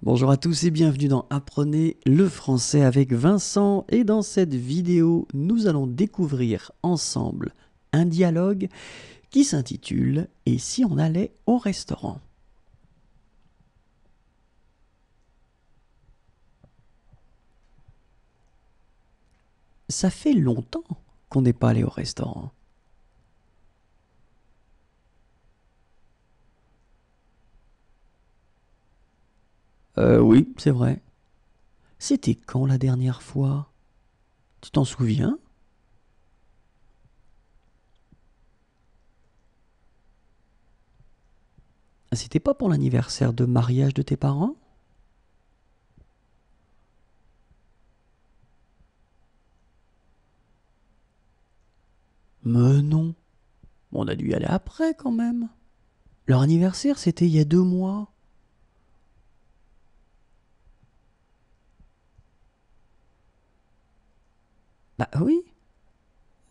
Bonjour à tous et bienvenue dans Apprenez le français avec Vincent et dans cette vidéo nous allons découvrir ensemble un dialogue qui s'intitule Et si on allait au restaurant? Ça fait longtemps qu'on n'est pas allé au restaurant. Euh, oui, c'est vrai. C'était quand la dernière fois? Tu t'en souviens? C'était pas pour l'anniversaire de mariage de tes parents? Mais non. On a dû y aller après quand même. Leur anniversaire, c'était il y a deux mois. Bah oui,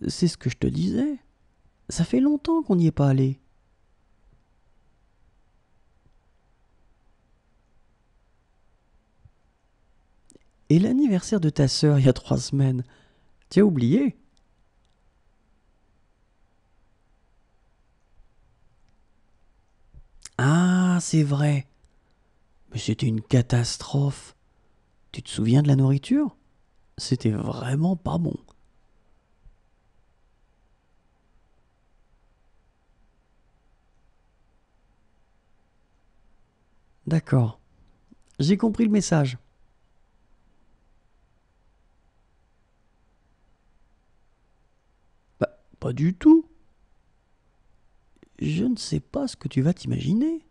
c'est ce que je te disais. Ça fait longtemps qu'on n'y est pas allé. Et l'anniversaire de ta sœur il y a trois semaines, tu as oublié? Ah, c'est vrai. Mais c'était une catastrophe. Tu te souviens de la nourriture? C'était vraiment pas bon. D'accord. J'ai compris le message. Bah, pas du tout. Je ne sais pas ce que tu vas t'imaginer.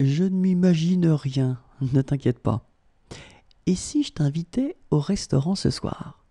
Je ne m'imagine rien, ne t'inquiète pas. Et si je t'invitais au restaurant ce soir?